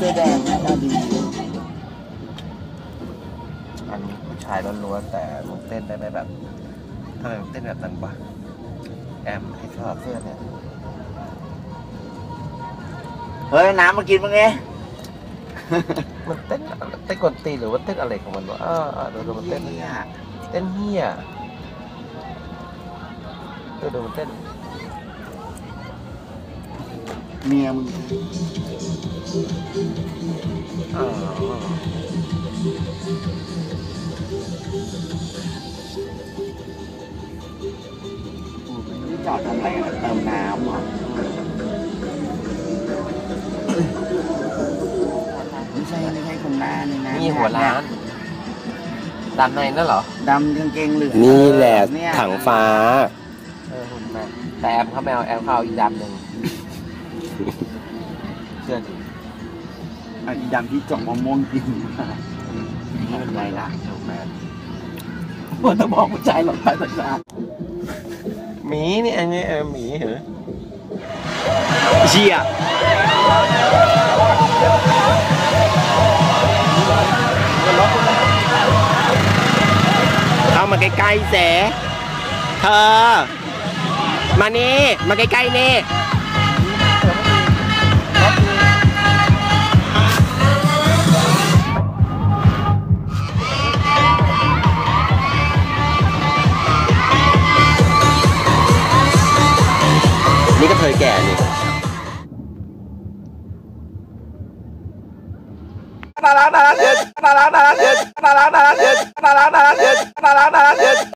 เสื้อแดงหน้าตาดีอันนี้ผู้ชายล้วนๆแต่มึงเต้นได้ไหมแบบทำไมมึงเต้นแบบนั้นวะแอมให้ชอบเสื้อเนี่ยเฮ้ยน้ำมากินมั้งไงมันเต้นเต้นกวนตีนหรือว่าเต้นอะไรของมันวะอ่าอ่าดูดูมันเต้นเนี่ยเต้นเฮียดูดูมันเต้นเมียมึง อ๋อนี่จอดทำอะไรอะเติมน้ำเหรอไม่ใช่ไม่ใช่คนหน้านี่นะนี่หัวร้านด้านในนั่นเหรอดำกางเกงเหลืองนี่แหละเนี่ยถังฟ้า เออหุ่นแม่แต่แอมเขาไม่เอาแอมเขาเอาอีกดำหนึ่งเชื่อดิอะอีดำที่จอกมะม่วงกินนี่เป็นไรล่ะเดี๋ยวแม่หัวตะบอกผู้ชายหลอกไปสักครั้งหมีนี่อันนี้เออหมีเหรอเชี่ยเข้ามาใกล้ๆเสเธอ มานี่ มาใกล้ๆนี่ นี่ก็เ